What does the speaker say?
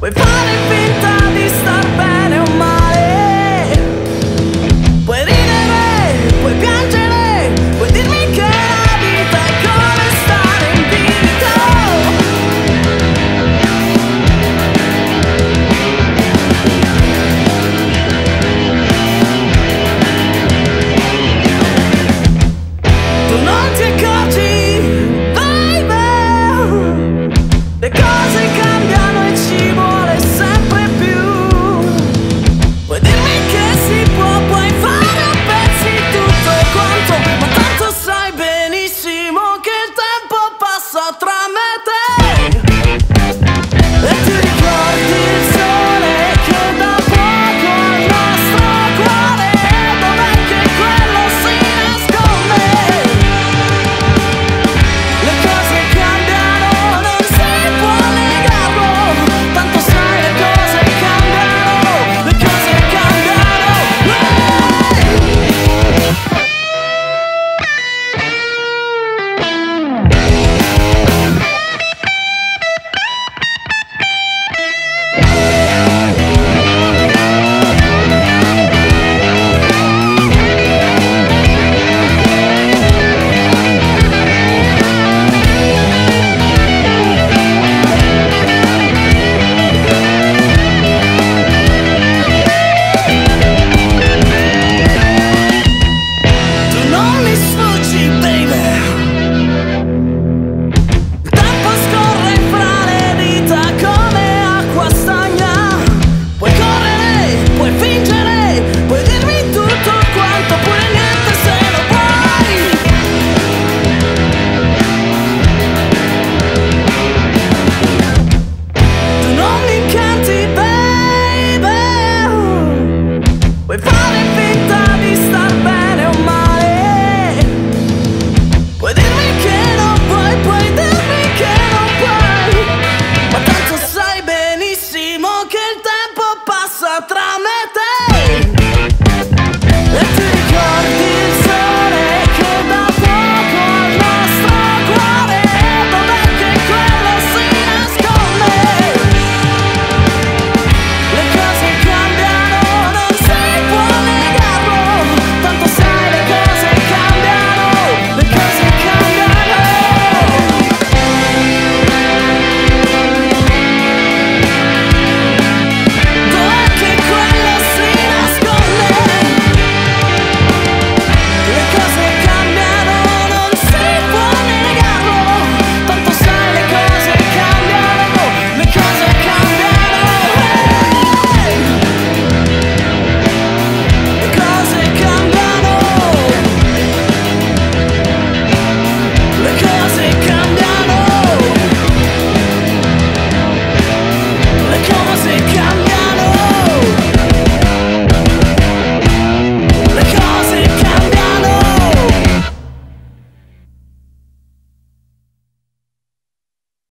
We're